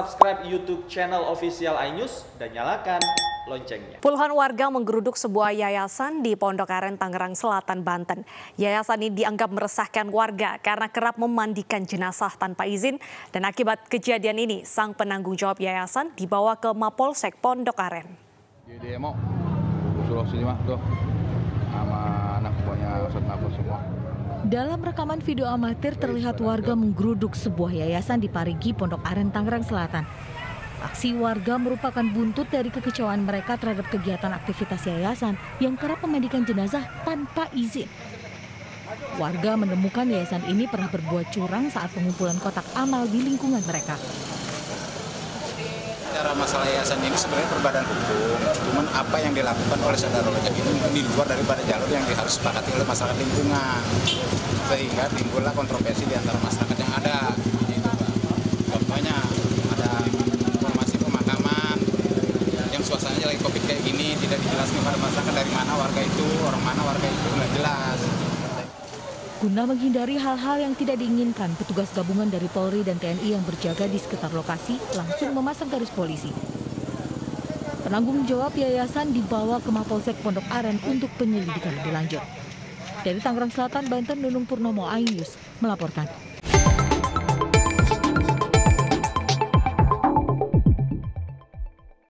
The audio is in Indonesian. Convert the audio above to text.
Subscribe YouTube channel official iNews dan nyalakan loncengnya. Puluhan warga menggeruduk sebuah yayasan di Pondok Aren, Tangerang Selatan, Banten. Yayasan ini dianggap meresahkan warga karena kerap memandikan jenazah tanpa izin dan akibat kejadian ini sang penanggung jawab yayasan dibawa ke Mapolsek Pondok Aren. Demo, suruh sini mah tuh sama anak buahnya Nafas semua. Dalam rekaman video amatir terlihat warga menggeruduk sebuah yayasan di Parigi, Pondok Aren, Tangerang Selatan. Aksi warga merupakan buntut dari kekecewaan mereka terhadap kegiatan aktivitas yayasan yang kerap memandikan jenazah tanpa izin. Warga menemukan yayasan ini pernah berbuat curang saat pengumpulan kotak amal di lingkungan mereka. Cara masalah yayasan ini sebenarnya berbadan hukum, cuman apa yang dilakukan oleh saudara Rojak ini mungkin di luar daripada jalur yang harus sepakati oleh masyarakat lingkungan, sehingga timbullah kontroversi di antara masyarakat yang ada. Contohnya ada informasi pemakaman yang suasananya lagi covid kayak gini tidak dijelaskan kepada masyarakat dari mana warga itu, orang mana warga itu. Guna menghindari hal-hal yang tidak diinginkan, petugas gabungan dari Polri dan TNI yang berjaga di sekitar lokasi langsung memasang garis polisi. Penanggung jawab yayasan dibawa ke Mapolsek Pondok Aren untuk penyelidikan lebih lanjut. Dari Tangerang Selatan, Banten, Nunung Purnomo, Ainus melaporkan.